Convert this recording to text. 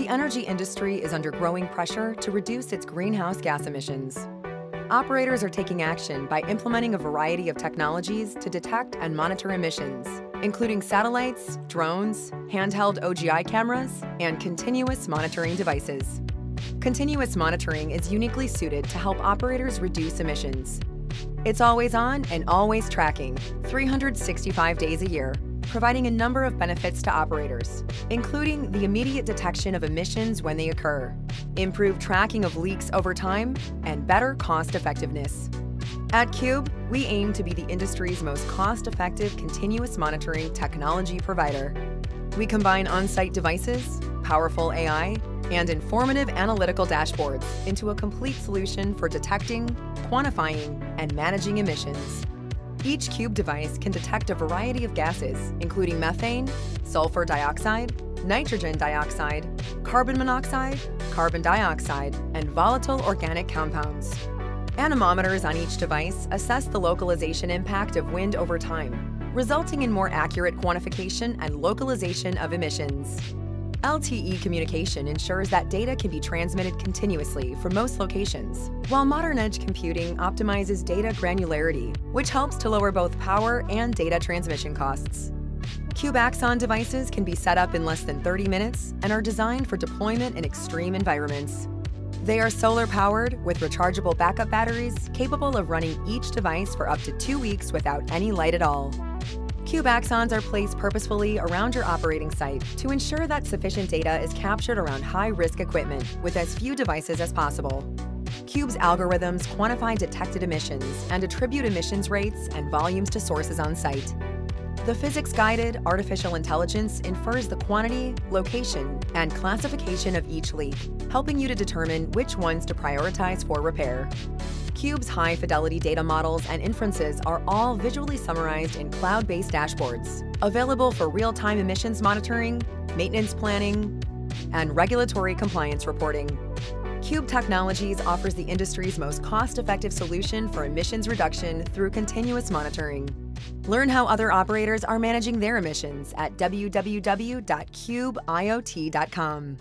The energy industry is under growing pressure to reduce its greenhouse gas emissions. Operators are taking action by implementing a variety of technologies to detect and monitor emissions, including satellites, drones, handheld OGI cameras, and continuous monitoring devices. Continuous monitoring is uniquely suited to help operators reduce emissions. It's always on and always tracking, 365 days a year, providing a number of benefits to operators, including the immediate detection of emissions when they occur, improved tracking of leaks over time, and better cost effectiveness. At Qube, we aim to be the industry's most cost-effective continuous monitoring technology provider. We combine on-site devices, powerful AI, and informative analytical dashboards into a complete solution for detecting, quantifying, and managing emissions. Each Qube device can detect a variety of gases, including methane, sulfur dioxide, nitrogen dioxide, carbon monoxide, carbon dioxide, and volatile organic compounds. Anemometers on each device assess the localization impact of wind over time, resulting in more accurate quantification and localization of emissions. LTE communication ensures that data can be transmitted continuously from most locations, while modern edge computing optimizes data granularity, which helps to lower both power and data transmission costs. Qube Axon devices can be set up in less than 30 minutes and are designed for deployment in extreme environments. They are solar-powered with rechargeable backup batteries capable of running each device for up to two weeks without any light at all. Qube Axons are placed purposefully around your operating site to ensure that sufficient data is captured around high-risk equipment with as few devices as possible. Qube's algorithms quantify detected emissions and attribute emissions rates and volumes to sources on site. The physics-guided artificial intelligence infers the quantity, location, and classification of each leak, helping you to determine which ones to prioritize for repair. Qube's high-fidelity data models and inferences are all visually summarized in cloud-based dashboards, available for real-time emissions monitoring, maintenance planning, and regulatory compliance reporting. Qube Technologies offers the industry's most cost-effective solution for emissions reduction through continuous monitoring. Learn how other operators are managing their emissions at www.qubeiot.com.